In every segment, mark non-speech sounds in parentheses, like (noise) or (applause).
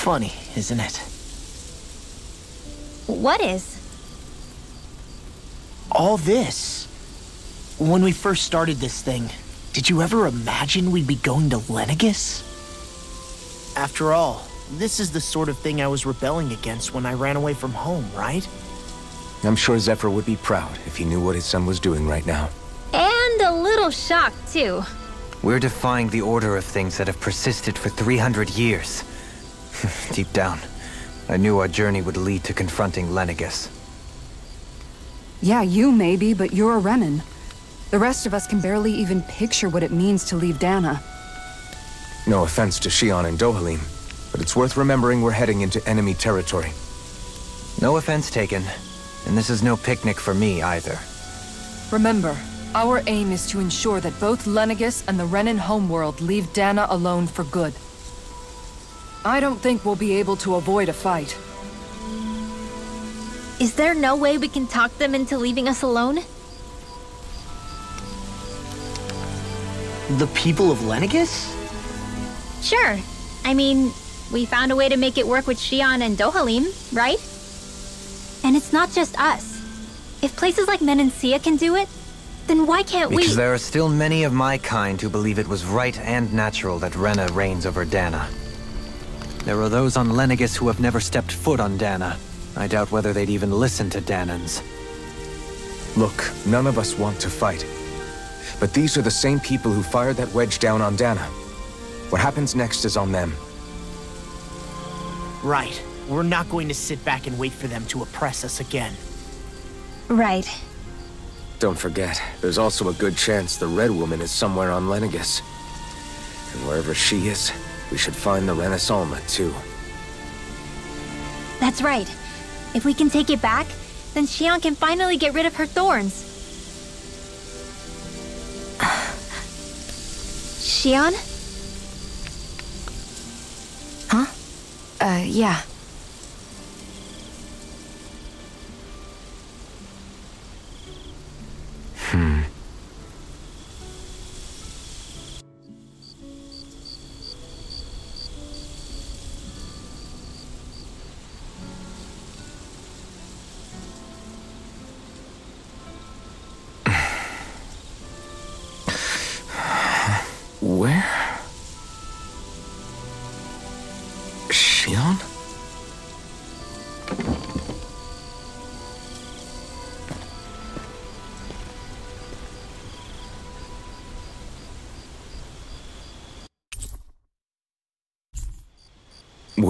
funny, isn't it? What is? All this. When we first started this thing, did you ever imagine we'd be going to Lenegis? After all, this is the sort of thing I was rebelling against when I ran away from home, right? I'm sure Zephyr would be proud if he knew what his son was doing right now. And a little shocked, too. We're defying the order of things that have persisted for 300 years. Deep down, I knew our journey would lead to confronting Lenegis. Yeah, you maybe, but you're a Renan. The rest of us can barely even picture what it means to leave Dahna. No offense to Shionne and Dohalim, but it's worth remembering we're heading into enemy territory. No offense taken, and this is no picnic for me either. Remember, our aim is to ensure that both Lenegis and the Renan homeworld leave Dahna alone for good. I don't think we'll be able to avoid a fight. Is there no way we can talk them into leaving us alone? The people of Lenegis? Sure. I mean, we found a way to make it work with Shionne and Dohalim, right? And it's not just us. If places like Menancia can do it, then why can't we- Because there are still many of my kind who believe it was right and natural that Rena reigns over Dahna. There are those on Lenegis who have never stepped foot on Dahna. I doubt whether they'd even listen to Dahnans. Look, none of us want to fight. But these are the same people who fired that wedge down on Dahna. What happens next is on them. Right. We're not going to sit back and wait for them to oppress us again. Right. Don't forget, there's also a good chance the Red Woman is somewhere on Lenegis. And wherever she is, we should find the Renaissalma too. That's right. If we can take it back, then Shionne can finally get rid of her thorns. (sighs) Shionne? Huh? Uh, yeah.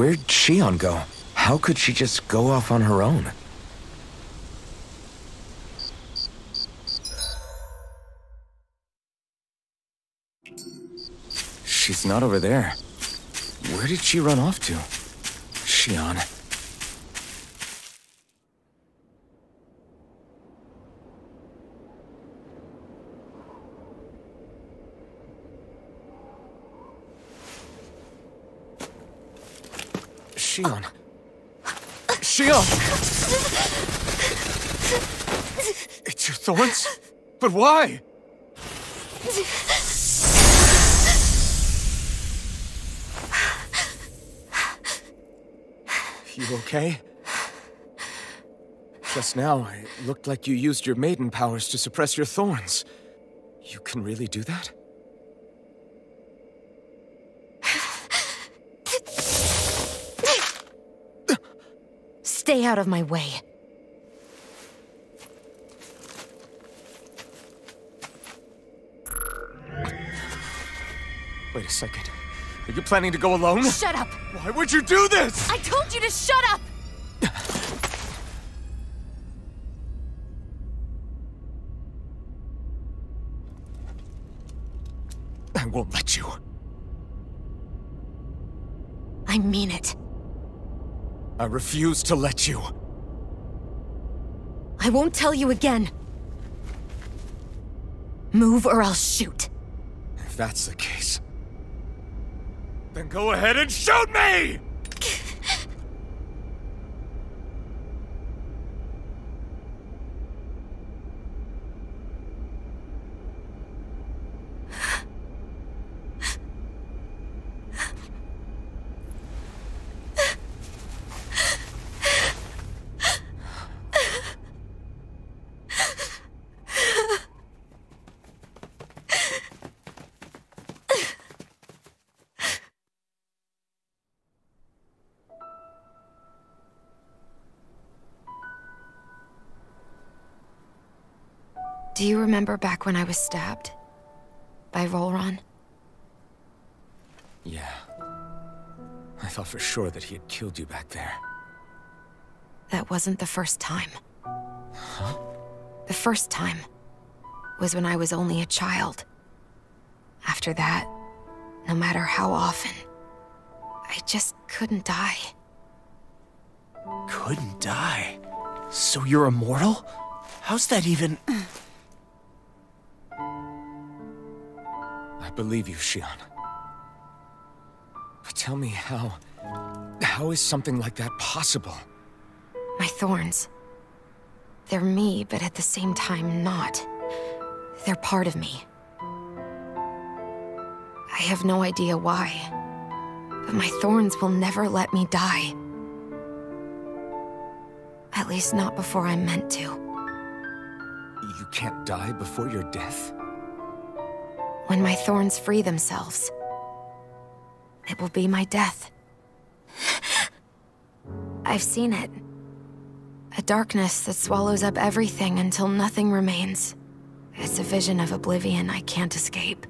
Where'd Shionne go? How could she just go off on her own? She's not over there. Where did she run off to? Shionne. Shionne. Shionne! It's your thorns? But why? You okay? Just now, it looked like you used your maiden powers to suppress your thorns. You can really do that? Stay out of my way. Wait a second. Are you planning to go alone? Shut up! Why would you do this? I told you to shut up! I refuse to let you. I won't tell you again. Move or I'll shoot. If that's the case, then go ahead and shoot me! Do you remember back when I was stabbed? By Vholran? Yeah. I thought for sure that he had killed you back there. That wasn't the first time. Huh? The first time was when I was only a child. After that, no matter how often, I just couldn't die. Couldn't die? So you're immortal? How's that even... (clears throat) believe you, Shionne. But tell me how... How is something like that possible? My thorns. They're me, but at the same time not. They're part of me. I have no idea why. But my thorns will never let me die. At least not before I'm meant to. You can't die before your death? When my thorns free themselves, it will be my death. I've seen it. A darkness that swallows up everything until nothing remains. It's a vision of oblivion I can't escape.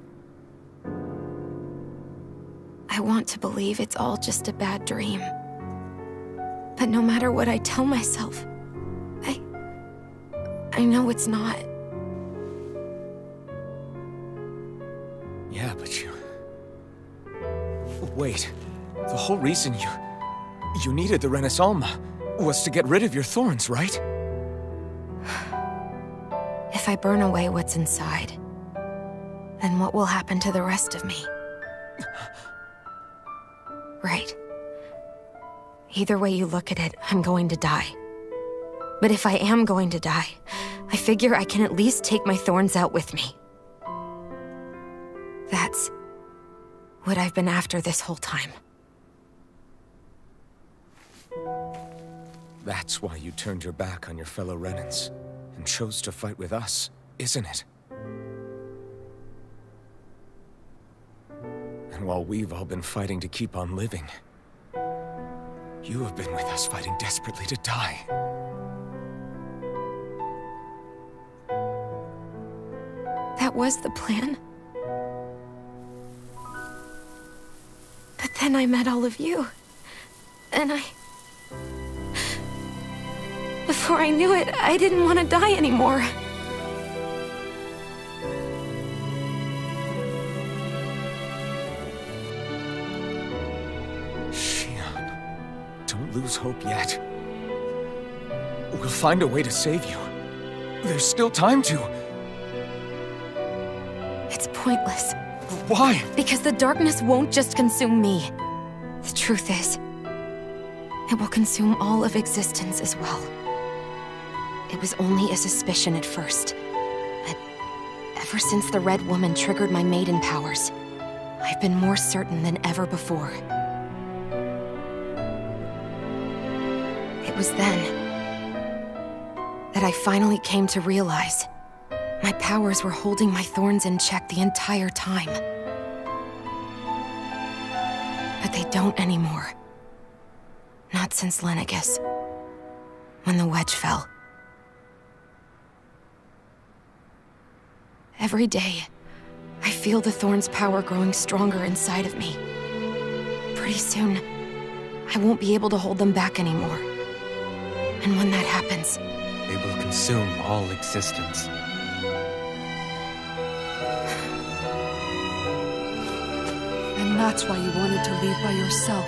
I want to believe it's all just a bad dream. But no matter what I tell myself, I... I know it's not. Wait. The whole reason you... You needed the Renaissance was to get rid of your thorns, right? If I burn away what's inside, then what will happen to the rest of me? Right. Either way you look at it, I'm going to die. But if I am going to die, I figure I can at least take my thorns out with me. What I've been after this whole time. That's why you turned your back on your fellow Renans and chose to fight with us, isn't it? And while we've all been fighting to keep on living, you have been with us fighting desperately to die. That was the plan. Then I met all of you. And I... Before I knew it, I didn't want to die anymore. Shionne, don't lose hope yet. We'll find a way to save you. There's still time to. It's pointless. Why? Because the darkness won't just consume me. The truth is, it will consume all of existence as well. It was only a suspicion at first. But ever since the Red Woman triggered my maiden powers, I've been more certain than ever before. It was then that I finally came to realize my powers were holding my thorns in check the entire time. But they don't anymore. Not since Lenegis. When the wedge fell. Every day, I feel the thorn's power growing stronger inside of me. Pretty soon, I won't be able to hold them back anymore. And when that happens, They will consume all existence. And that's why you wanted to leave by yourself.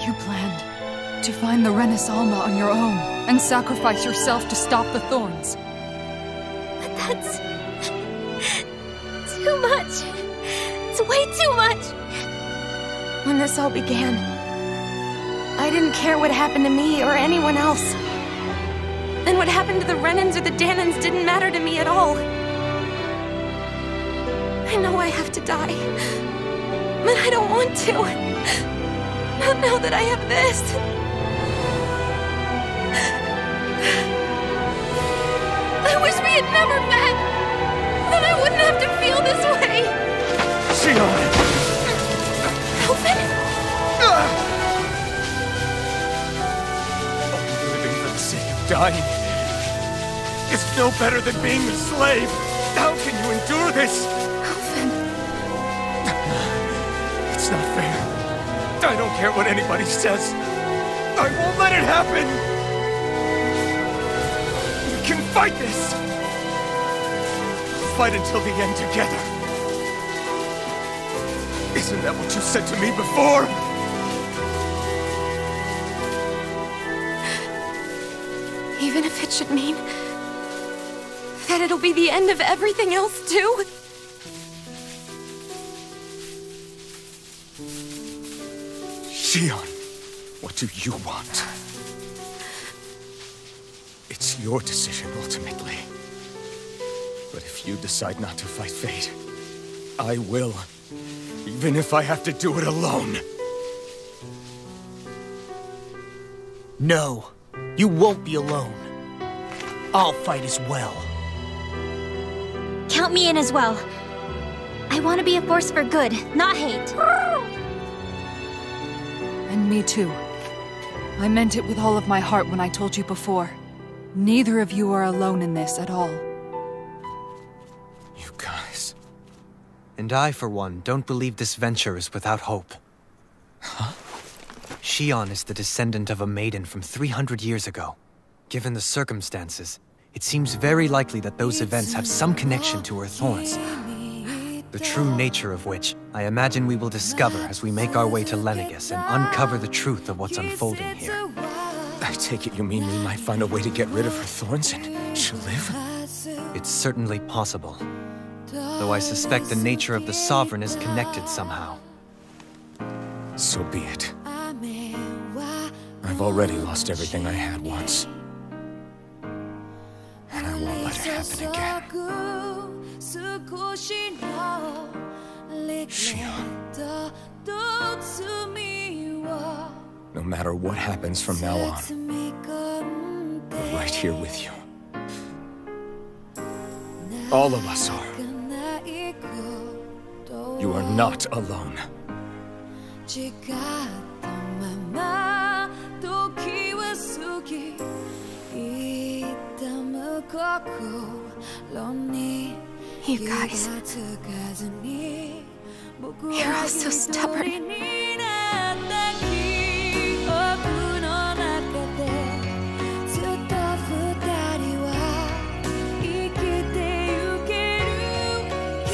You planned to find the Renis Alma on your own and sacrifice yourself to stop the thorns. But that's... too much. It's way too much. When this all began, I didn't care what happened to me or anyone else. And what happened to the Renans or the Dahnans didn't matter to me at all. I know I have to die. But I don't want to. Not now that I have this. I wish we had never met. Then I wouldn't have to feel this way. Shionne! Kelvin? Living for the sake of dying is no better than being a slave. How can you endure this? I don't care what anybody says. I won't let it happen. We can fight this. Fight until the end together. Isn't that what you said to me before? even if it should mean that it'll be the end of everything else too? Shionne, what do you want? It's your decision ultimately. But if you decide not to fight fate, I will. Even if I have to do it alone. No, you won't be alone. I'll fight as well. Count me in as well. I want to be a force for good, not hate. Me too. I meant it with all of my heart when I told you before. Neither of you are alone in this at all. You guys. And I, for one, don't believe this venture is without hope. Huh? Shionne is the descendant of a maiden from 300 years ago. Given the circumstances, it seems very likely that those events have some connection to her thorns. The true nature of which, I imagine we will discover as we make our way to Lenegis and uncover the truth of what's unfolding here. (laughs) I take it you mean we might find a way to get rid of her thorns and she'll live? It's certainly possible. Though I suspect the nature of the Sovereign is connected somehow. So be it. I've already lost everything I had once. And I won't let it happen again. Shionne. No matter what happens from now on, we're right here with you. All of us are. You are not alone. You guys. You're all so stubborn.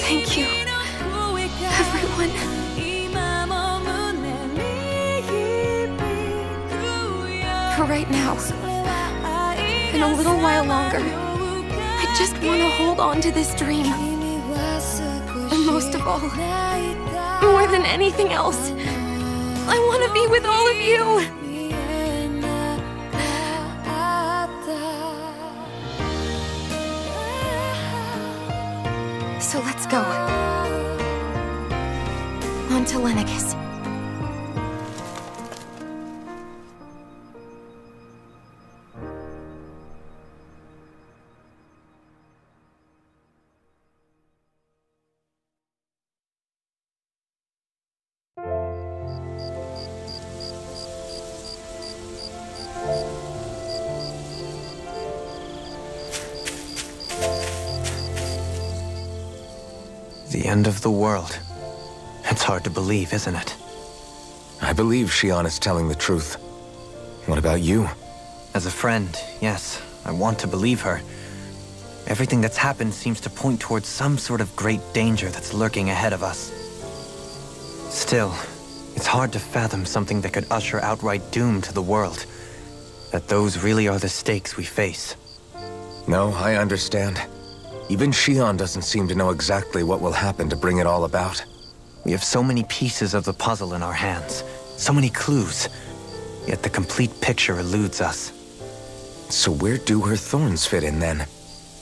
Thank you, everyone. For right now, and a little while longer, just want to hold on to this dream. And most of all, more than anything else, I want to be with all of you. Of the world. It's hard to believe, isn't it? I believe Shionne is telling the truth. What about you? As a friend, yes, I want to believe her. Everything that's happened seems to point towards some sort of great danger that's lurking ahead of us. Still, it's hard to fathom something that could usher outright doom to the world. That those really are the stakes we face. No, I understand. Even Shionne doesn't seem to know exactly what will happen to bring it all about. We have so many pieces of the puzzle in our hands, so many clues, yet the complete picture eludes us. So where do her thorns fit in then?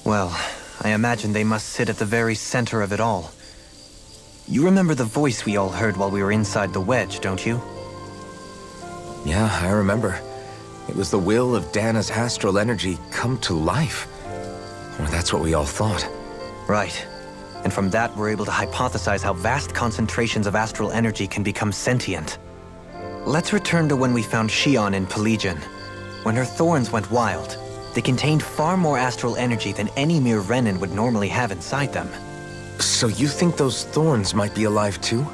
Well, I imagine they must sit at the very center of it all. You remember the voice we all heard while we were inside the wedge, don't you? Yeah, I remember. It was the will of Dahna's astral energy come to life. Or that's what we all thought. Right. And from that, we're able to hypothesize how vast concentrations of astral energy can become sentient. Let's return to when we found Shionne in Pelegion, when her thorns went wild. They contained far more astral energy than any mere Renan would normally have inside them. So you think those thorns might be alive too?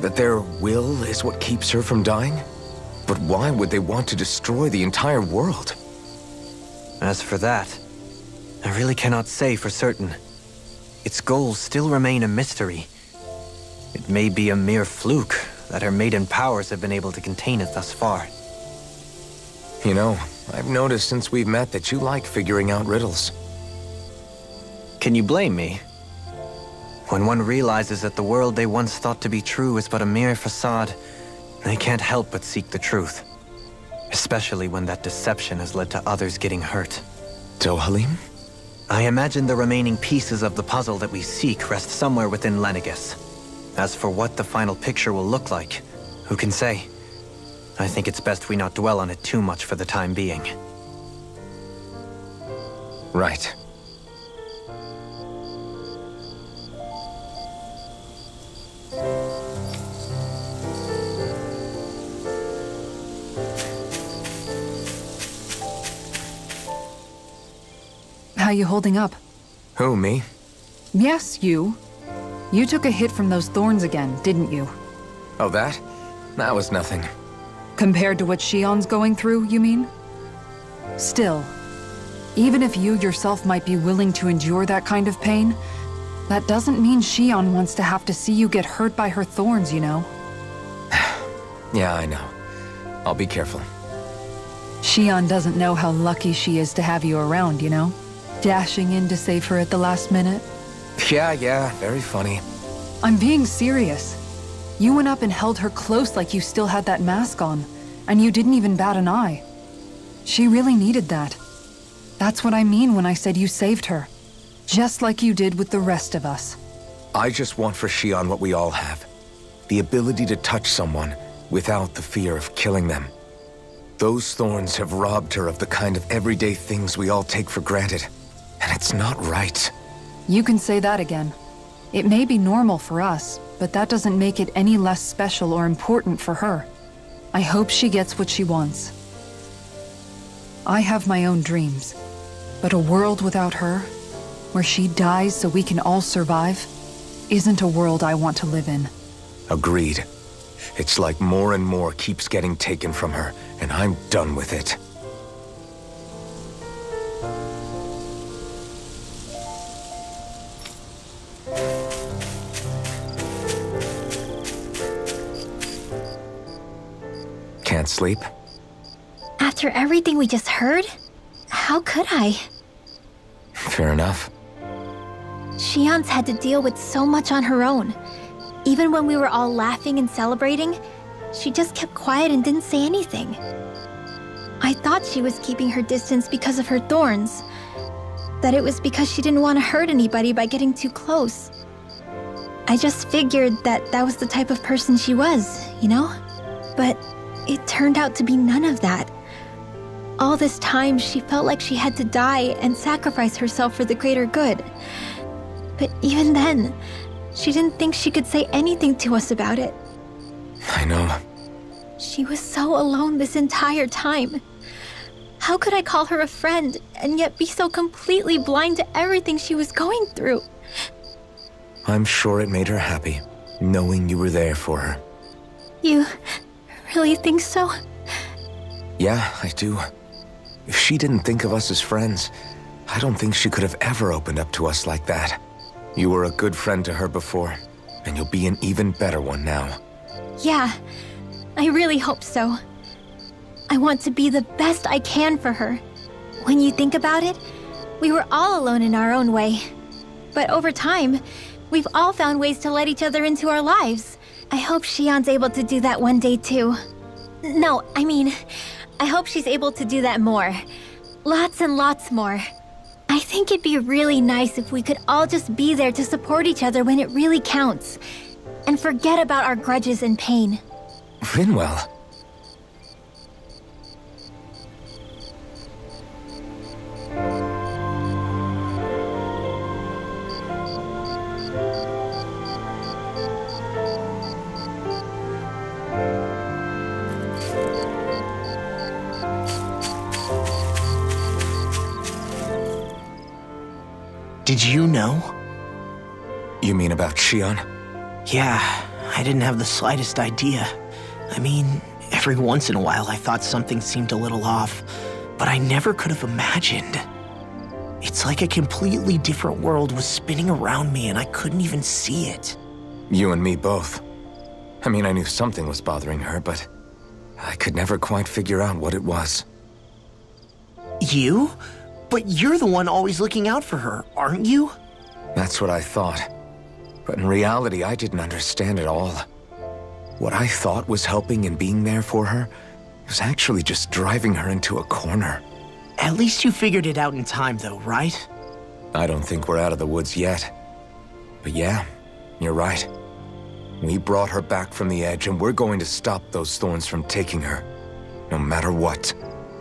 That their will is what keeps her from dying? But why would they want to destroy the entire world? As for that, I really cannot say for certain. Its goals still remain a mystery. It may be a mere fluke that her maiden powers have been able to contain it thus far. You know, I've noticed since we've met that you like figuring out riddles. Can you blame me? When one realizes that the world they once thought to be true is but a mere facade, they can't help but seek the truth. Especially when that deception has led to others getting hurt. Dohalim? I imagine the remaining pieces of the puzzle that we seek rest somewhere within Lenegis. As for what the final picture will look like, who can say? I think it's best we not dwell on it too much for the time being. Right. You holding up? Who, me? Yes, you. You took a hit from those thorns again, didn't you? Oh, that? That was nothing. Compared to what Shionne's going through, you mean? Still, even if you yourself might be willing to endure that kind of pain, that doesn't mean Shionne wants to have to see you get hurt by her thorns, you know? (sighs) Yeah, I know. I'll be careful. Shionne doesn't know how lucky she is to have you around, you know? Dashing in to save her at the last minute. Yeah, yeah, very funny. I'm being serious. You went up and held her close like you still had that mask on, and you didn't even bat an eye. She really needed that. That's what I mean when I said you saved her. Just like you did with the rest of us. I just want for Shionne what we all have. The ability to touch someone without the fear of killing them. Those thorns have robbed her of the kind of everyday things we all take for granted. And it's not right. You can say that again. It may be normal for us, but that doesn't make it any less special or important for her. I hope she gets what she wants. I have my own dreams, but a world without her, where she dies so we can all survive, isn't a world I want to live in. Agreed. It's like more and more keeps getting taken from her, and I'm done with it. Can't sleep? After everything we just heard? How could I? Fair enough. Shionne's had to deal with so much on her own. Even when we were all laughing and celebrating, she just kept quiet and didn't say anything. I thought she was keeping her distance because of her thorns. That it was because she didn't want to hurt anybody by getting too close. I just figured that that was the type of person she was, you know? But it turned out to be none of that. All this time, she felt like she had to die and sacrifice herself for the greater good. But even then, she didn't think she could say anything to us about it. I know. She was so alone this entire time. How could I call her a friend and yet be so completely blind to everything she was going through? I'm sure it made her happy, knowing you were there for her. You really think so? Yeah, I do. If she didn't think of us as friends, I don't think she could have ever opened up to us like that. You were a good friend to her before, and you'll be an even better one now. Yeah, I really hope so. I want to be the best I can for her. When you think about it, we were all alone in our own way. But over time, we've all found ways to let each other into our lives. I hope Shionne's able to do that one day too. No, I mean, I hope she's able to do that more. Lots and lots more. I think it'd be really nice if we could all just be there to support each other when it really counts. And forget about our grudges and pain. Rinwell. Know? You mean about Shionne? Yeah, I didn't have the slightest idea. I mean, every once in a while I thought something seemed a little off, but I never could have imagined. It's like a completely different world was spinning around me and I couldn't even see it. You and me both. I mean, I knew something was bothering her, but I could never quite figure out what it was. You? But you're the one always looking out for her, aren't you? That's what I thought. But in reality, I didn't understand it all. What I thought was helping and being there for her was actually just driving her into a corner. At least you figured it out in time, though, right? I don't think we're out of the woods yet. But yeah, you're right. We brought her back from the edge, and we're going to stop those thorns from taking her. No matter what.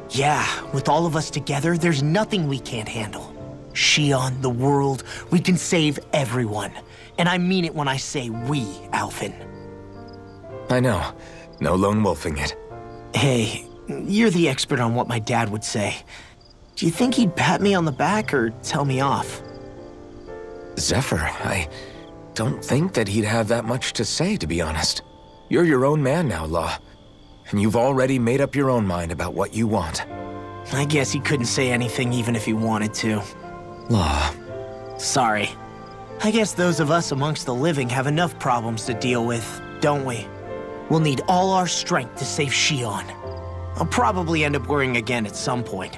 Yeah, with all of us together, there's nothing we can't handle. Shionne, the world, we can save everyone. And I mean it when I say we, Alphen. I know. No lone wolfing it. Hey, you're the expert on what my dad would say. Do you think he'd pat me on the back or tell me off? Zephyr, I don't think that he'd have that much to say, to be honest. You're your own man now, Law. And you've already made up your own mind about what you want. I guess he couldn't say anything even if he wanted to. Law. Sorry. I guess those of us amongst the living have enough problems to deal with, don't we? We'll need all our strength to save Shionne. I'll probably end up worrying again at some point,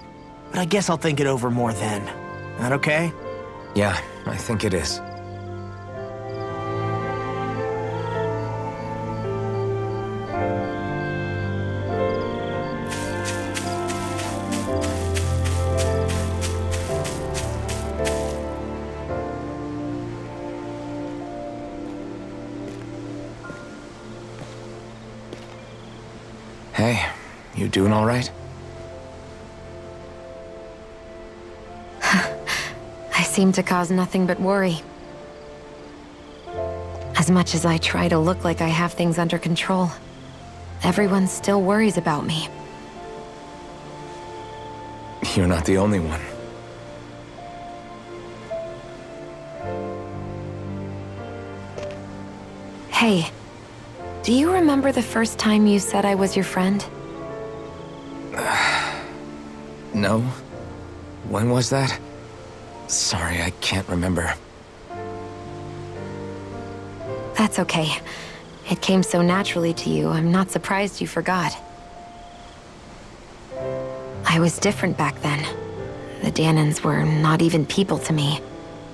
but I guess I'll think it over more then. That okay? Yeah, I think it is. Seem to cause nothing but worry. As much as I try to look like I have things under control, everyone still worries about me. You're not the only one. Hey, do you remember the first time you said I was your friend? (sighs) No? When was that? Sorry, I can't remember. That's okay. It came so naturally to you, I'm not surprised you forgot. I was different back then. The Dahnans were not even people to me,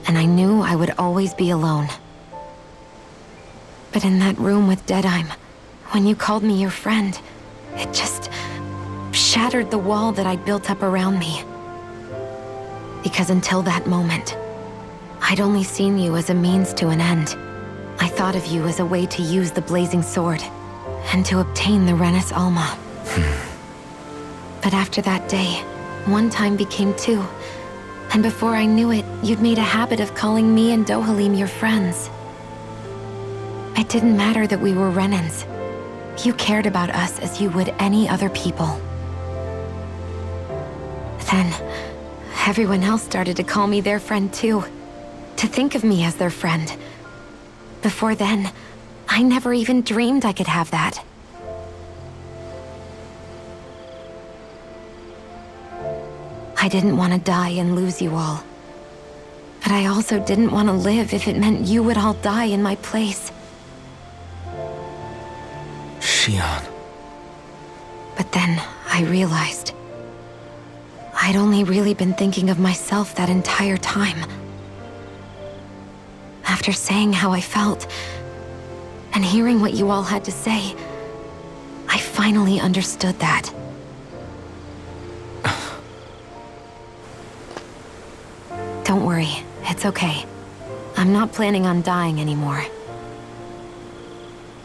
and I knew I would always be alone. But in that room with Deadheim, when you called me your friend, it just shattered the wall that I'd built up around me. Because until that moment, I'd only seen you as a means to an end. I thought of you as a way to use the Blazing Sword, and to obtain the Renis Alma. but after that day, one time became two. And before I knew it, you'd made a habit of calling me and Dohalim your friends. It didn't matter that we were Renans. You cared about us as you would any other people. Then, everyone else started to call me their friend too. To think of me as their friend. Before then, I never even dreamed I could have that. I didn't want to die and lose you all. But I also didn't want to live if it meant you would all die in my place. Shionne. But then I realized I'd only really been thinking of myself that entire time. After saying how I felt, and hearing what you all had to say, I finally understood that. (sighs) Don't worry, it's okay. I'm not planning on dying anymore.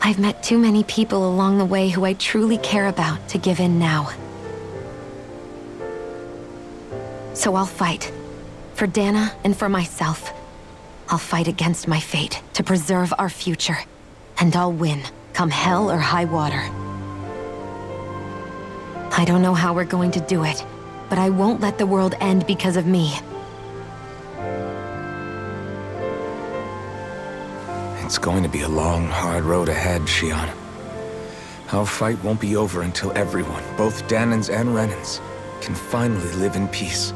I've met too many people along the way who I truly care about to give in now. So I'll fight. For Dahna and for myself. I'll fight against my fate to preserve our future. And I'll win, come hell or high water. I don't know how we're going to do it, but I won't let the world end because of me. It's going to be a long, hard road ahead, Shionne. Our fight won't be over until everyone, both Dahnans and Renans, can finally live in peace.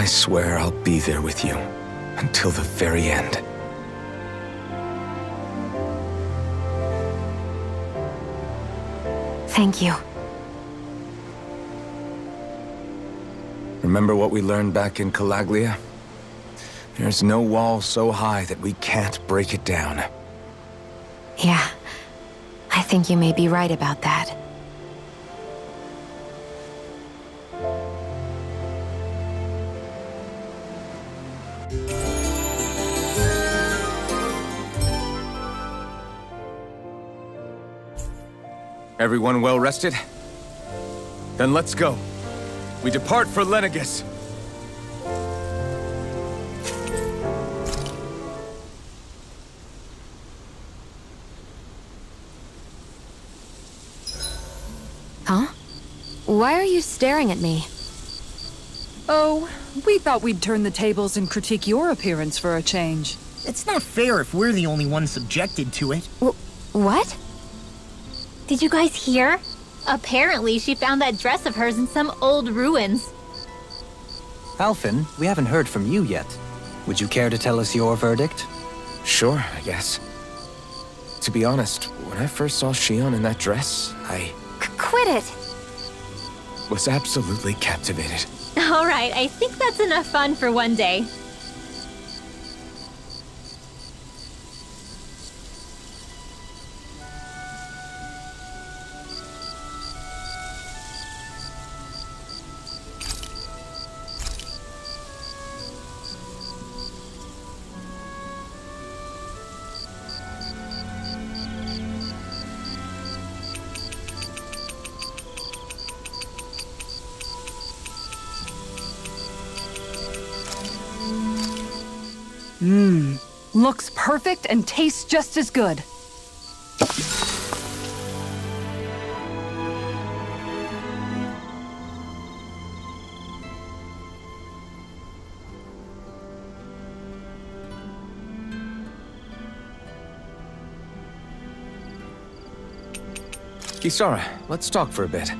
I swear I'll be there with you until the very end. Thank you. Remember what we learned back in Calaglia? There's no wall so high that we can't break it down. Yeah. I think you may be right about that. Everyone well rested? Then let's go. We depart for Lenegis. Huh? Why are you staring at me? Oh, we thought we'd turn the tables and critique your appearance for a change. It's not fair if we're the only ones subjected to it. W what? Did you guys hear? Apparently, she found that dress of hers in some old ruins. Alphen, we haven't heard from you yet. Would you care to tell us your verdict? Sure, I guess. To be honest, when I first saw Shionne in that dress, I C quit it! was absolutely captivated. All right, I think that's enough fun for one day. Mmm. Looks perfect and tastes just as good. Kisara, let's talk for a bit.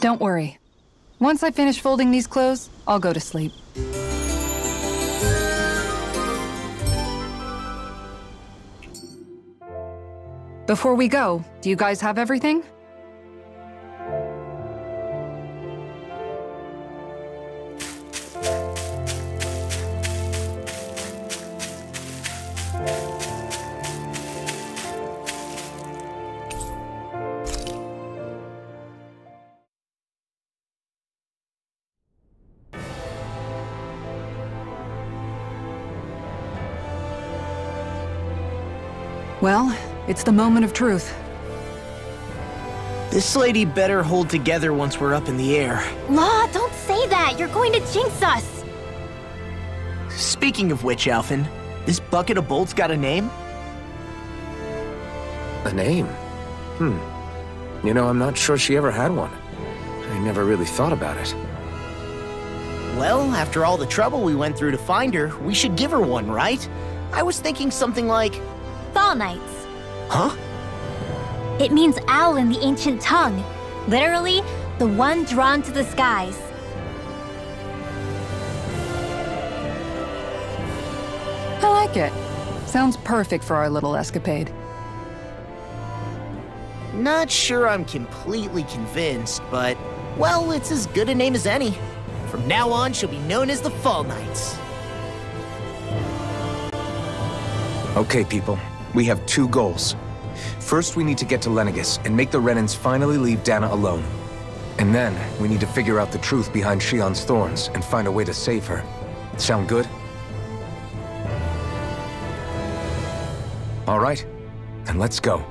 Don't worry. Once I finish folding these clothes, I'll go to sleep. Before we go, do you guys have everything? Well, it's the moment of truth. This lady better hold together once we're up in the air. Law, don't say that! You're going to jinx us! Speaking of which, Alphen, this bucket of bolts got a name? A name? Hmm. You know, I'm not sure she ever had one. I never really thought about it. Well, after all the trouble we went through to find her, we should give her one, right? I was thinking something like, Falneitz. huh? It means owl in the ancient tongue. Literally, the one drawn to the skies. I like it. Sounds perfect for our little escapade. Not sure I'm completely convinced, but, well, it's as good a name as any. From now on, she'll be known as the Falneitz. Okay, people. We have two goals. First, we need to get to Lenegis and make the Renans finally leave Dahna alone. And then, we need to figure out the truth behind Shionne's thorns and find a way to save her. Sound good? All right. Then let's go.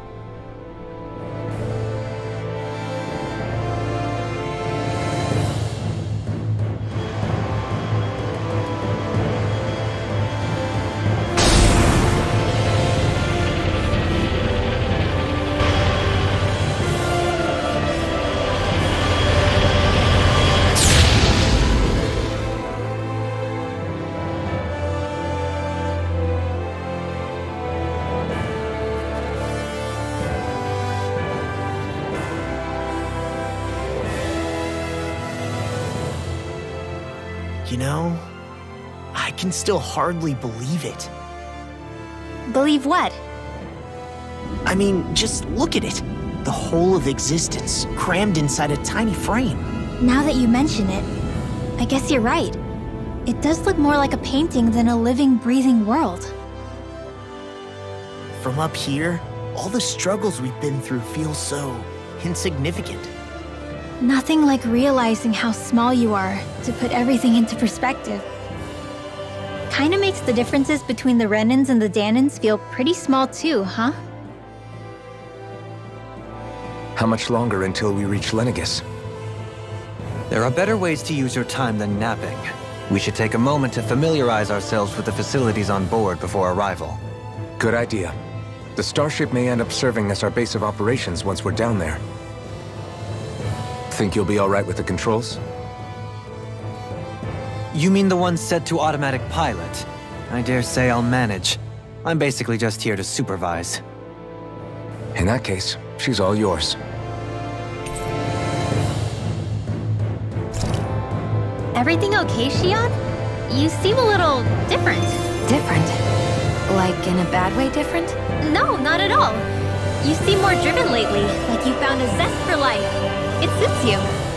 Hardly believe it. Believe what? I mean, just look at it. The whole of existence, crammed inside a tiny frame. Now that you mention it, I guess you're right. It does look more like a painting than a living, breathing world. From up here, all the struggles we've been through feel so insignificant. Nothing like realizing how small you are to put everything into perspective. Kinda makes the differences between the Renans and the Dahnans feel pretty small too, huh? How much longer until we reach Lenegis? There are better ways to use your time than napping. We should take a moment to familiarize ourselves with the facilities on board before arrival. Good idea. The starship may end up serving as our base of operations once we're down there. Think you'll be alright with the controls? You mean the one set to automatic pilot? I dare say I'll manage. I'm basically just here to supervise. In that case, she's all yours. Everything okay, Shionne? You seem a little different. Different? Like in a bad way different? No, not at all. You seem more driven lately, like you found a zest for life. It suits you.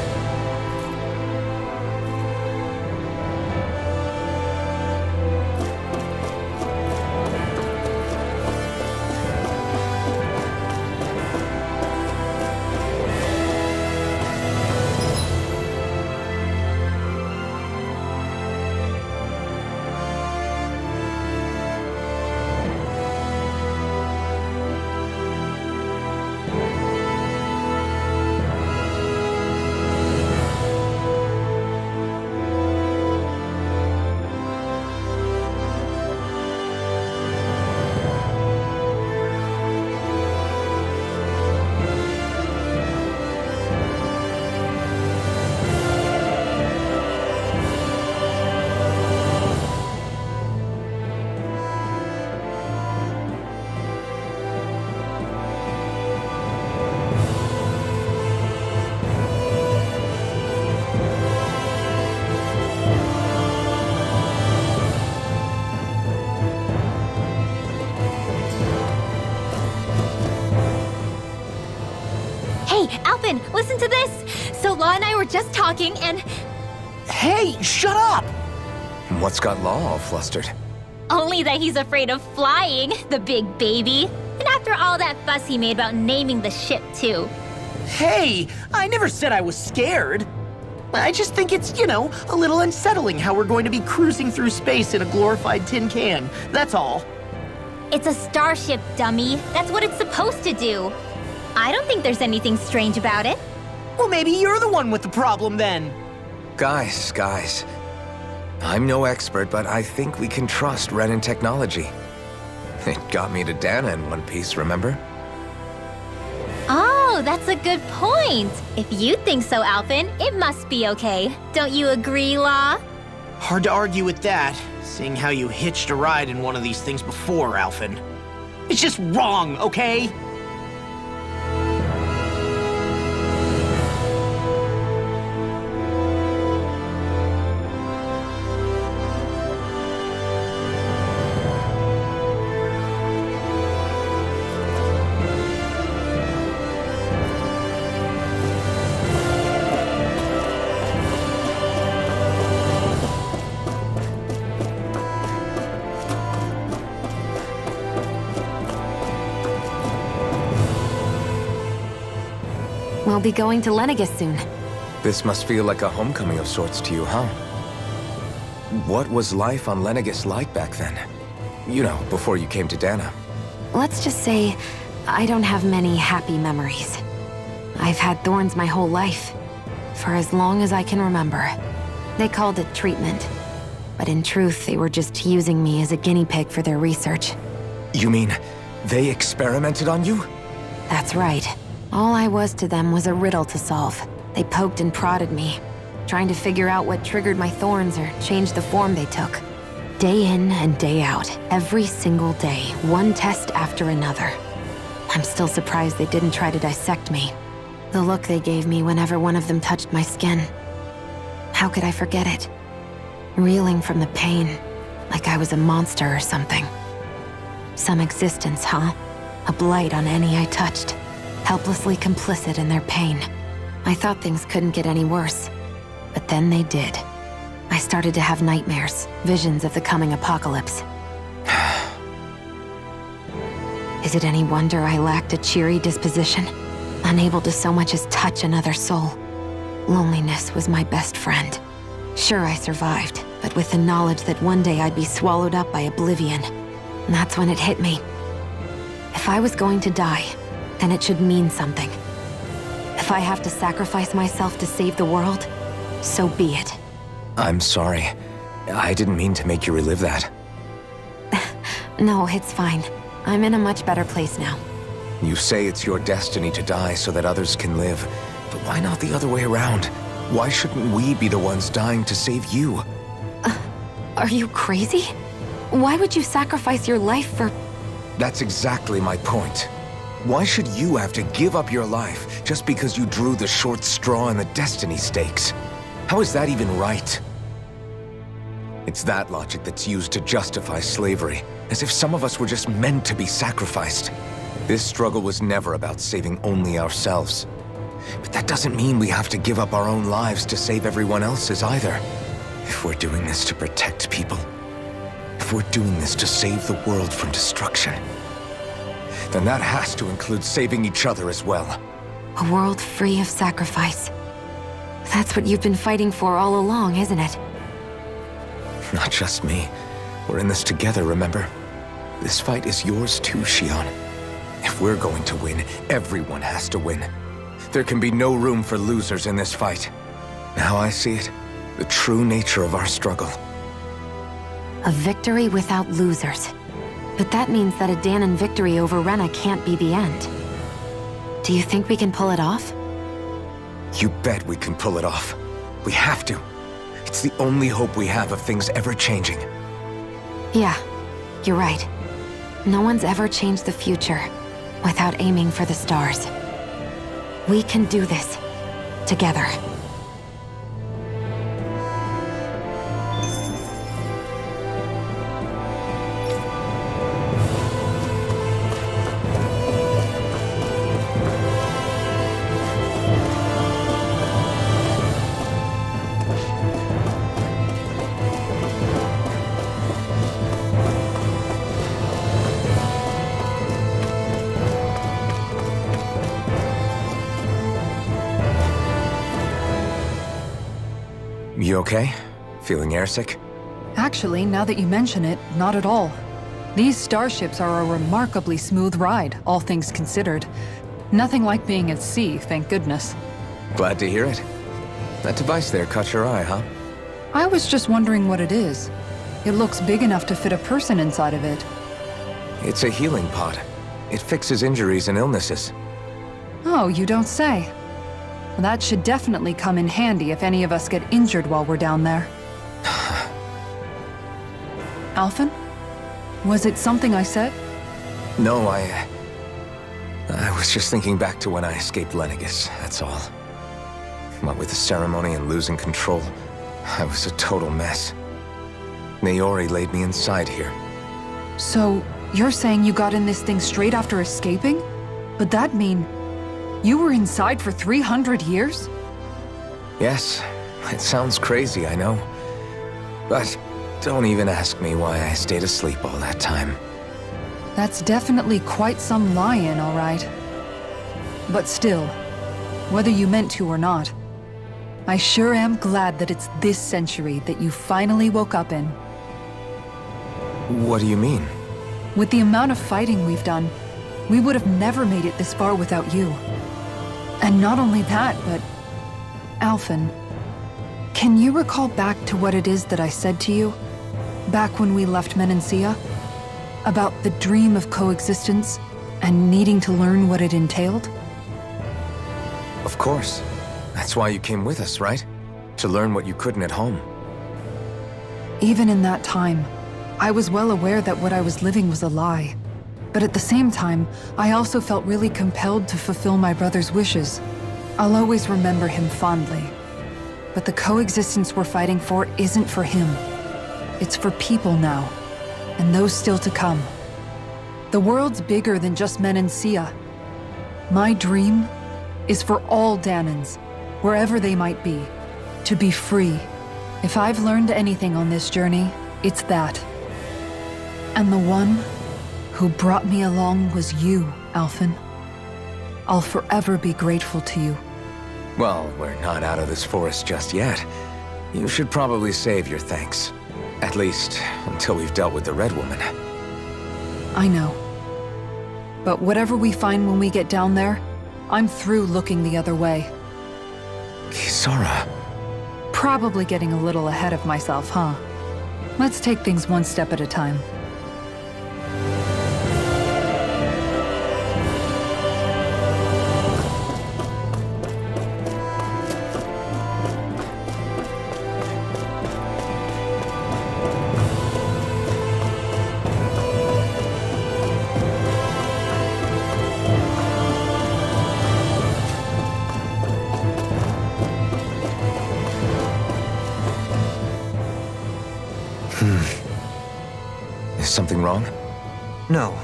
Law and I were just talking and Hey, shut up! What's got Law all flustered? only that he's afraid of flying, the big baby. And after all that fuss he made about naming the ship, too. Hey, I never said I was scared. I just think it's, you know, a little unsettling how we're going to be cruising through space in a glorified tin can. That's all. It's a starship, dummy. That's what it's supposed to do. I don't think there's anything strange about it. Well, maybe you're the one with the problem then. Guys, guys. I'm no expert, but I think we can trust Renan technology. (laughs) It got me to Dahna in one piece, remember? Oh, that's a good point. If you think so, Alphen, it must be okay. Don't you agree, Law? Hard to argue with that, seeing how you hitched a ride in one of these things before, Alphen. It's just wrong, okay? We'll be going to Lenegis soon. This must feel like a homecoming of sorts to you, huh? What was life on Lenegis like back then? You know, before you came to Dahna. Let's just say, I don't have many happy memories. I've had thorns my whole life. For as long as I can remember. They called it treatment. But in truth, they were just using me as a guinea pig for their research. You mean, they experimented on you? That's right. All I was to them was a riddle to solve. They poked and prodded me, trying to figure out what triggered my thorns or changed the form they took. Day in and day out, every single day, one test after another. I'm still surprised they didn't try to dissect me. The look they gave me whenever one of them touched my skin. How could I forget it? reeling from the pain, like I was a monster or something. Some existence, huh? A blight on any I touched, helplessly complicit in their pain. I thought things couldn't get any worse, but then they did. I started to have nightmares, visions of the coming apocalypse. (sighs) Is it any wonder I lacked a cheery disposition? Unable to so much as touch another soul. Loneliness was my best friend. Sure, I survived, but with the knowledge that one day I'd be swallowed up by oblivion. And that's when it hit me. If I was going to die, then it should mean something. If I have to sacrifice myself to save the world, so be it. I'm sorry. I didn't mean to make you relive that. (laughs) no, it's fine. I'm in a much better place now. You say it's your destiny to die so that others can live. But why not the other way around? Why shouldn't we be the ones dying to save you? Uh, are you crazy? Why would you sacrifice your life for... That's exactly my point. Why should you have to give up your life just because you drew the short straw in the destiny stakes? How is that even right? It's that logic that's used to justify slavery, as if some of us were just meant to be sacrificed. This struggle was never about saving only ourselves. But that doesn't mean we have to give up our own lives to save everyone else's either. If we're doing this to protect people, if we're doing this to save the world from destruction, then that has to include saving each other as well. A world free of sacrifice. That's what you've been fighting for all along, isn't it? Not just me. We're in this together, remember? This fight is yours too, Shionne. If we're going to win, everyone has to win. There can be no room for losers in this fight. Now I see it, the true nature of our struggle. A victory without losers. But that means that a Dahnan victory over Rena can't be the end. Do you think we can pull it off? You bet we can pull it off. We have to. It's the only hope we have of things ever changing. Yeah, you're right. No one's ever changed the future without aiming for the stars. We can do this. Together. You okay? Feeling airsick? Actually, now that you mention it, not at all. These starships are a remarkably smooth ride, all things considered. Nothing like being at sea, thank goodness. Glad to hear it. That device there caught your eye, huh? I was just wondering what it is. It looks big enough to fit a person inside of it. It's a healing pod. It fixes injuries and illnesses. Oh, you don't say. That should definitely come in handy if any of us get injured while we're down there. (sighs) Alphen? Was it something I said? No, I... I was just thinking back to when I escaped Lenegis, that's all. What with the ceremony and losing control, I was a total mess. Naori laid me inside here. So, you're saying you got in this thing straight after escaping? But that mean... You were inside for 300 years? Yes, it sounds crazy, I know. But don't even ask me why I stayed asleep all that time. That's definitely quite some lie-in, all right. But still, whether you meant to or not, I sure am glad that it's this century that you finally woke up in. What do you mean? With the amount of fighting we've done, we would have never made it this far without you. And not only that, but... Alphen, can you recall back to what it is that I said to you? Back when we left Menancia? About the dream of coexistence and needing to learn what it entailed? Of course. That's why you came with us, right? To learn what you couldn't at home. Even in that time, I was well aware that what I was living was a lie. But at the same time, I also felt really compelled to fulfill my brother's wishes. I'll always remember him fondly. but the coexistence we're fighting for isn't for him. It's for people now, and those still to come. The world's bigger than just Menancia. My dream is for all Dahnans, wherever they might be, to be free. If I've learned anything on this journey, it's that. And the one who brought me along was you, Alphen. I'll forever be grateful to you. Well, we're not out of this forest just yet. You should probably save your thanks. At least, until we've dealt with the Red Woman. I know. But whatever we find when we get down there, I'm through looking the other way. Kisara. Probably getting a little ahead of myself, huh? Let's take things one step at a time. Something wrong? No.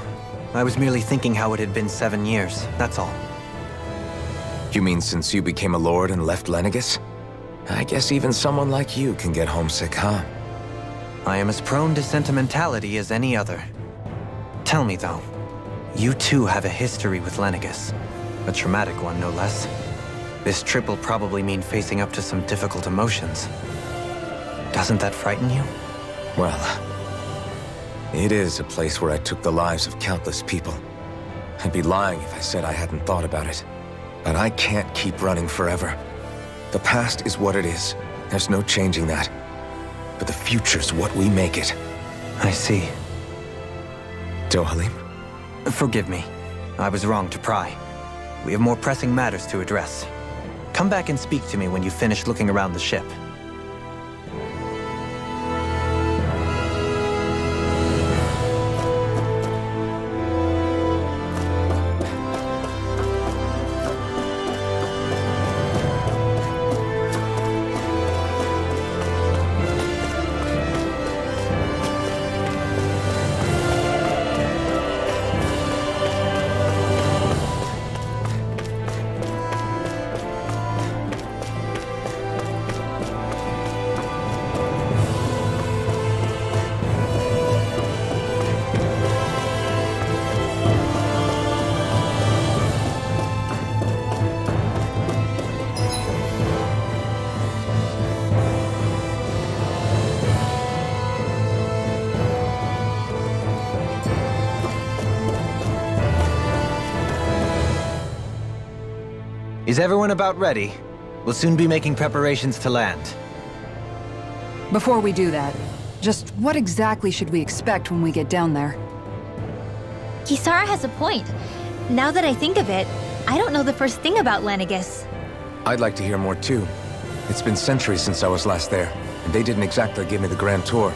I was merely thinking how it had been seven years, that's all. You mean since you became a lord and left Lenegis? I guess even someone like you can get homesick, huh? I am as prone to sentimentality as any other. Tell me, though, you too have a history with Lenegis. A traumatic one, no less. This trip will probably mean facing up to some difficult emotions. Doesn't that frighten you? Well, it is a place where I took the lives of countless people. I'd be lying if I said I hadn't thought about it. But I can't keep running forever. The past is what it is. There's no changing that. But the future's what we make it. I see. Dohalim? Forgive me. I was wrong to pry. We have more pressing matters to address. Come back and speak to me when you finish looking around the ship. Is everyone about ready? We'll soon be making preparations to land. Before we do that, just what exactly should we expect when we get down there? Kisara has a point. Now that I think of it, I don't know the first thing about Lenegis. I'd like to hear more too. It's been centuries since I was last there, and they didn't exactly give me the grand tour.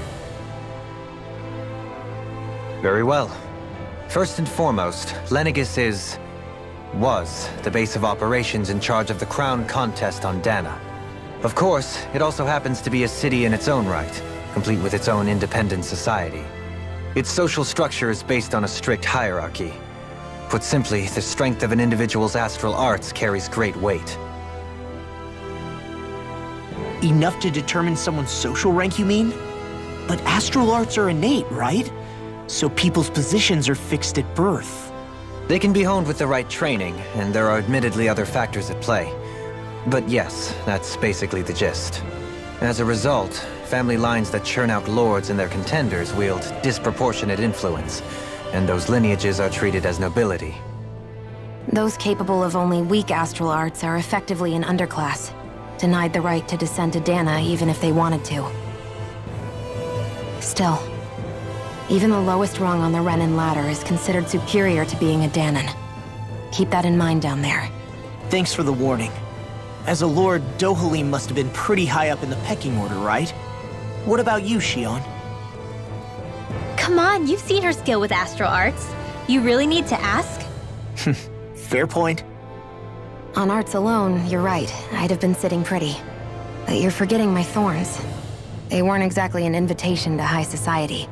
Very well. First and foremost, Lenegis is... was the base of operations in charge of the crown contest on Dahna. Of course, it also happens to be a city in its own right, complete with its own independent society. Its social structure is based on a strict hierarchy. Put simply, the strength of an individual's astral arts carries great weight. Enough to determine someone's social rank, you mean? But astral arts are innate, right? So people's positions are fixed at birth. They can be honed with the right training, and there are admittedly other factors at play. But yes, that's basically the gist. As a result, family lines that churn out lords and their contenders wield disproportionate influence, and those lineages are treated as nobility. Those capable of only weak astral arts are effectively an underclass, denied the right to descend to Dahna even if they wanted to. Still, even the lowest rung on the Renan ladder is considered superior to being a Dahnan. Keep that in mind down there. Thanks for the warning. As a lord, Dohalim must have been pretty high up in the pecking order, right? What about you, Shionne? Come on, you've seen her skill with astral arts. You really need to ask? (laughs) Fair point. On arts alone, you're right. I'd have been sitting pretty. But you're forgetting my thorns. They weren't exactly an invitation to high society.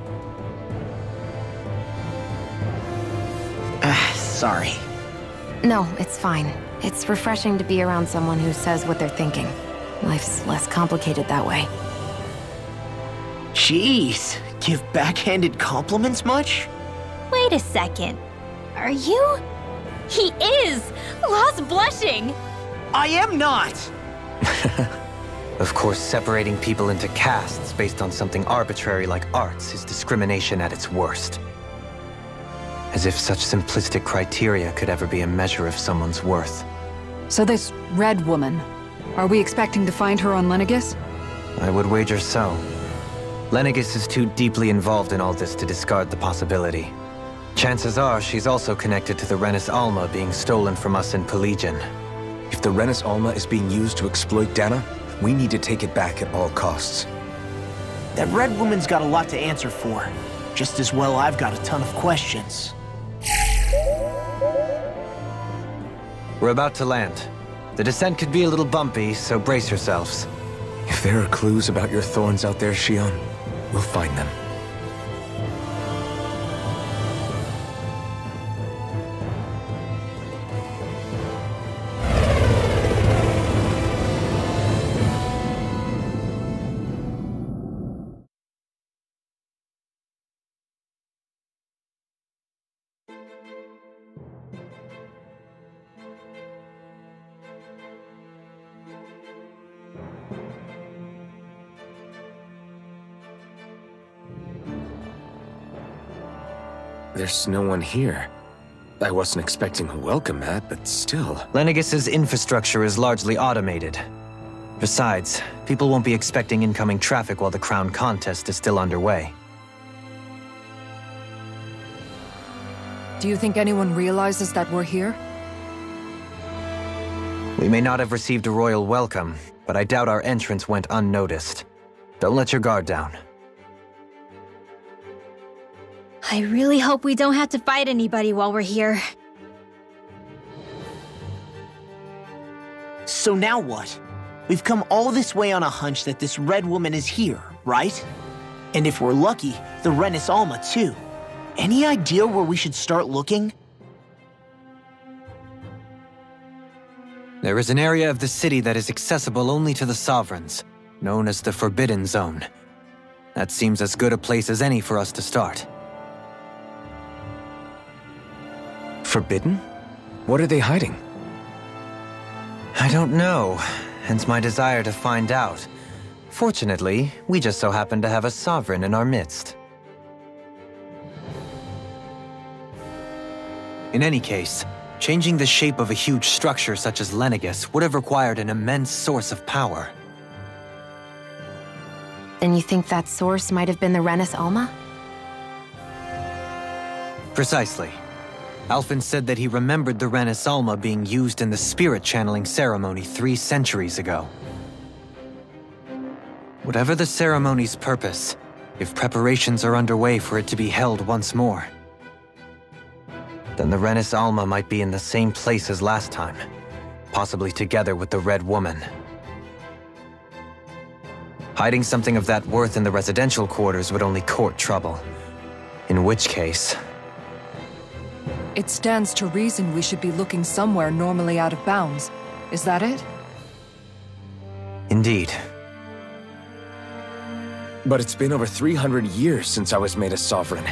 Sorry. No, it's fine. It's refreshing to be around someone who says what they're thinking. Life's less complicated that way. Jeez, give backhanded compliments much? Wait a second. Are you? He is! Law's blushing! I am not! (laughs) Of course, separating people into castes based on something arbitrary like arts is discrimination at its worst. As if such simplistic criteria could ever be a measure of someone's worth. So this Red Woman, are we expecting to find her on Lenegis? I would wager so. Lenegis is too deeply involved in all this to discard the possibility. Chances are she's also connected to the Renis Alma being stolen from us in Pelegion. If the Renis Alma is being used to exploit Dahna, we need to take it back at all costs. That red woman's got a lot to answer for. Just as well I've got a ton of questions. We're about to land. The descent could be a little bumpy, so brace yourselves. If there are clues about your thorns out there, Shionne, we'll find them. There's no one here. I wasn't expecting a welcome mat, but still. Lenegis's infrastructure is largely automated. Besides, people won't be expecting incoming traffic while the crown contest is still underway. Do you think anyone realizes that we're here? We may not have received a royal welcome, but I doubt our entrance went unnoticed. Don't let your guard down. I really hope we don't have to fight anybody while we're here. So now what? We've come all this way on a hunch that this red woman is here, right? And if we're lucky, the Renis Alma too. Any idea where we should start looking? There is an area of the city that is accessible only to the Sovereigns, known as the Forbidden Zone. That seems as good a place as any for us to start. Forbidden? What are they hiding? I don't know, hence my desire to find out. Fortunately, we just so happen to have a Sovereign in our midst. In any case, changing the shape of a huge structure such as Lenegis would have required an immense source of power. Then you think that source might have been the Renis Alma? Precisely. Alphen said that he remembered the Renis Alma being used in the spirit channeling ceremony three centuries ago. Whatever the ceremony's purpose, if preparations are underway for it to be held once more, then the Renis Alma might be in the same place as last time, possibly together with the Red Woman. Hiding something of that worth in the residential quarters would only court trouble. In which case, It stands to reason we should be looking somewhere normally out of bounds. Is that it? indeed, But it's been over 300 years since I was made a sovereign.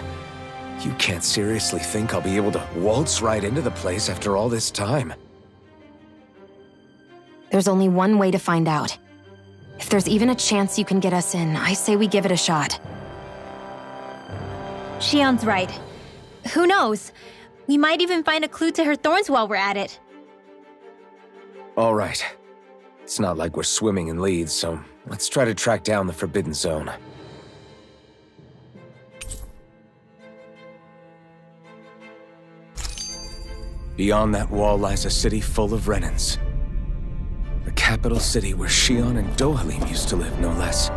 You can't seriously think I'll be able to waltz right into the place after all this time. There's only one way to find out. If there's even a chance you can get us in, I say we give it a shot. Shionne's right. Who knows? We might even find a clue to her thorns while we're at it. All right. It's not like we're swimming in leads, so let's try to track down the Forbidden Zone. Beyond that wall lies a city full of Renans. The capital city where Shionne and Dohalim used to live, no less.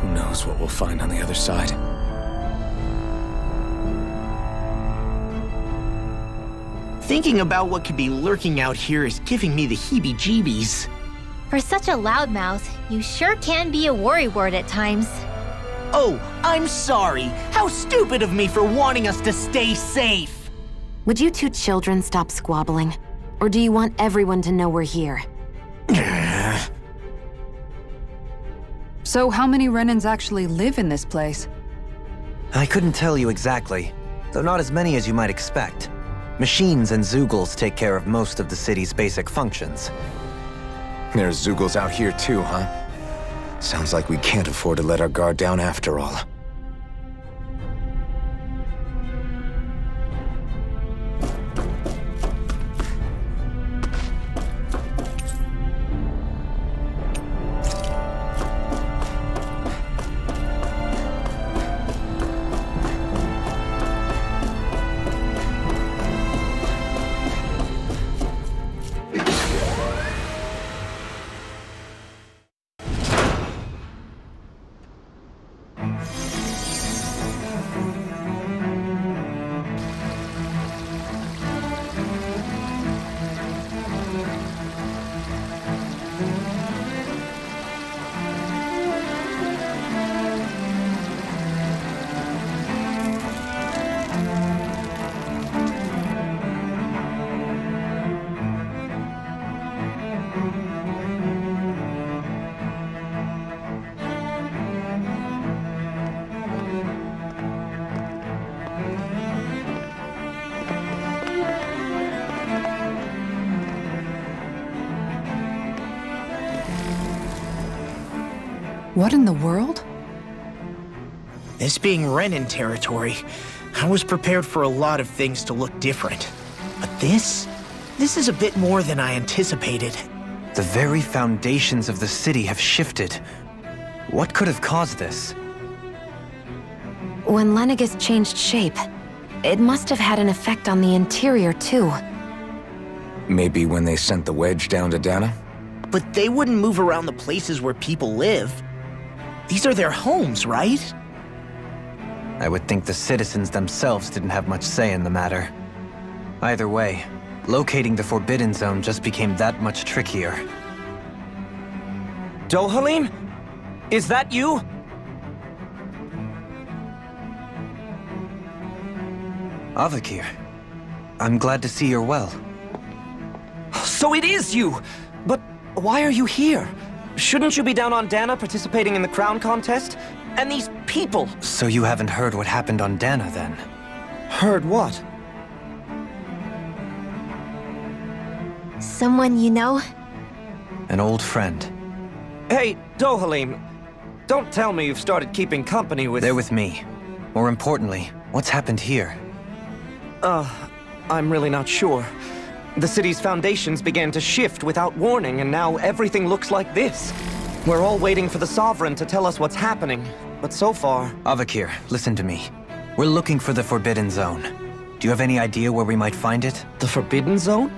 Who knows what we'll find on the other side? Thinking about what could be lurking out here is giving me the heebie-jeebies. For such a loudmouth, you sure can be a worry word at times. Oh, I'm sorry. How stupid of me for wanting us to stay safe. Would you two children stop squabbling? Or do you want everyone to know we're here? (sighs) So how many Renans actually live in this place? I couldn't tell you exactly, though not as many as you might expect. Machines and Zeugles take care of most of the city's basic functions. There's Zeugles out here too, huh? Sounds like we can't afford to let our guard down after all. What in the world? This being Renan territory, I was prepared for a lot of things to look different. But this? This is a bit more than I anticipated. The very foundations of the city have shifted. What could have caused this? When Lenegis changed shape, it must have had an effect on the interior too. Maybe when they sent the wedge down to Dahna? But they wouldn't move around the places where people live. These are their homes, right? I would think the citizens themselves didn't have much say in the matter. Either way, locating the Forbidden Zone just became that much trickier. Dohalim? Is that you? Avakhir, I'm glad to see you're well. So it is you! But why are you here? Shouldn't you be down on Dahna participating in the crown contest? And these people! So you haven't heard what happened on Dahna, then? Heard what? Someone you know? An old friend. Hey, Dohalim, don't tell me you've started keeping company with- They're with me. More importantly, what's happened here? Uh, I'm really not sure. The city's foundations began to shift without warning, and now everything looks like this. We're all waiting for the Sovereign to tell us what's happening, but so far... Avakhir, listen to me. We're looking for the Forbidden Zone. Do you have any idea where we might find it? The Forbidden Zone?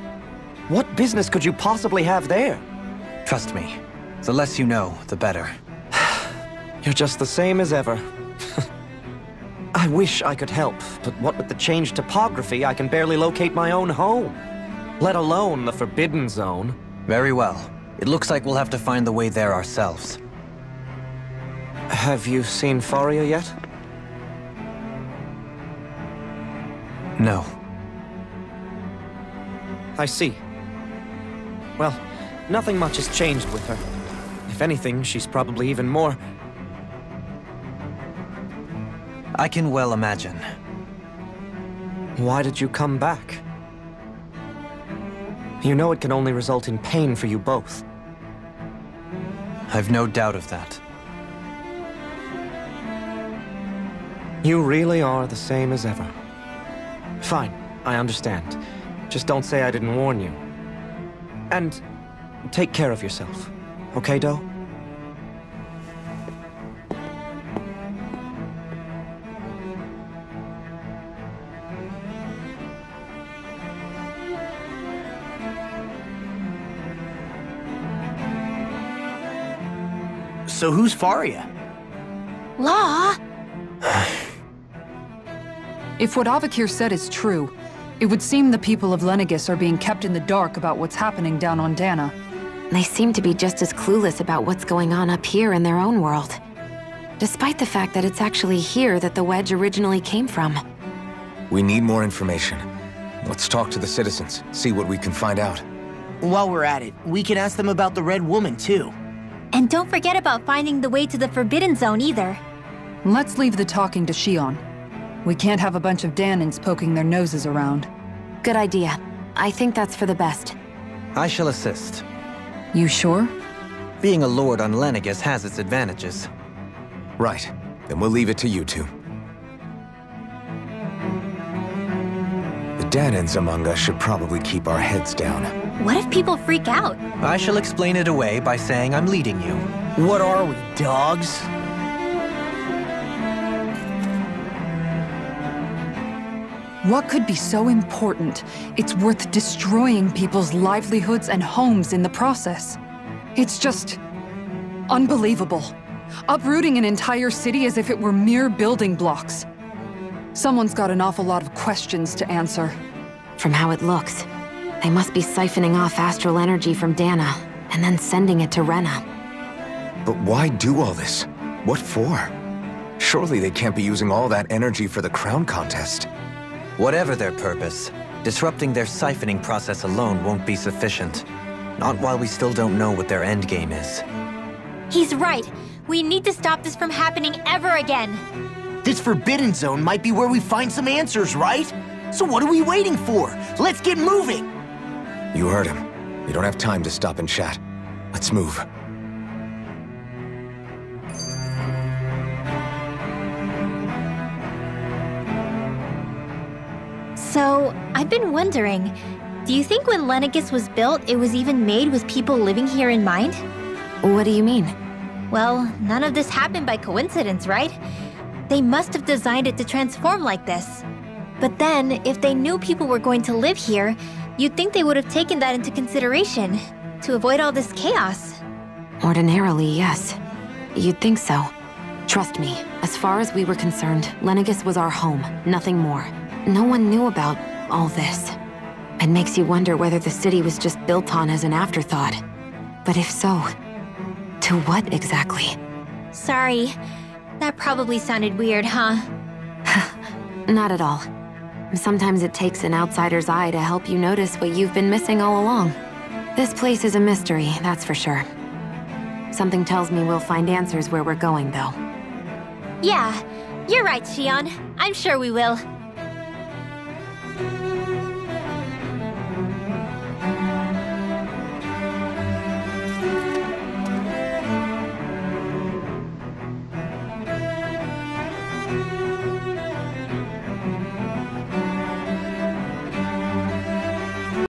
What business could you possibly have there? Trust me. The less you know, the better. (sighs) You're just the same as ever. (laughs) I wish I could help, but what with the changed topography, I can barely locate my own home. Let alone the Forbidden Zone. Very well. It looks like we'll have to find the way there ourselves. Have you seen Fahria yet? No. I see. Well, nothing much has changed with her. If anything, she's probably even more... I can well imagine. Why did you come back? You know it can only result in pain for you both. I've no doubt of that. You really are the same as ever. Fine, I understand. Just don't say I didn't warn you. And take care of yourself. Okay, Doe? So who's Fahria? Law? (sighs) If what Avakhir said is true, it would seem the people of Lenegis are being kept in the dark about what's happening down on Dahna. They seem to be just as clueless about what's going on up here in their own world. Despite the fact that it's actually here that the wedge originally came from. We need more information. Let's talk to the citizens, see what we can find out. While we're at it, we can ask them about the Red Woman, too. And don't forget about finding the way to the Forbidden Zone either. Let's leave the talking to Shionne. We can't have a bunch of Dahnans poking their noses around. Good idea. I think that's for the best. I shall assist. You sure? Being a lord on Lenegis has its advantages. Right. Then we'll leave it to you two. The Dahnans among us should probably keep our heads down. What if people freak out? I shall explain it away by saying I'm leading you. What are we, dogs? What could be so important? It's worth destroying people's livelihoods and homes in the process. It's just... unbelievable. Uprooting an entire city as if it were mere building blocks. Someone's got an awful lot of questions to answer. From how it looks, they must be siphoning off astral energy from Dahna, and then sending it to Rena. But why do all this? What for? Surely they can't be using all that energy for the crown contest. Whatever their purpose, disrupting their siphoning process alone won't be sufficient. Not while we still don't know what their endgame is. He's right. We need to stop this from happening ever again. This Forbidden Zone might be where we find some answers, right? So what are we waiting for? Let's get moving! You heard him. We don't have time to stop and chat. Let's move. So, I've been wondering, do you think when Lenegis was built, it was even made with people living here in mind? What do you mean? Well, none of this happened by coincidence, right? They must have designed it to transform like this. But then, if they knew people were going to live here, you'd think they would have taken that into consideration, to avoid all this chaos. Ordinarily, yes. You'd think so. Trust me, as far as we were concerned, Lenegis was our home, nothing more. No one knew about all this. It makes you wonder whether the city was just built on as an afterthought. But if so, to what exactly? Sorry. That probably sounded weird, huh? (laughs) Not at all. Sometimes it takes an outsider's eye to help you notice what you've been missing all along. This place is a mystery, that's for sure. Something tells me we'll find answers where we're going, though. Yeah, you're right, Shionne. I'm sure we will.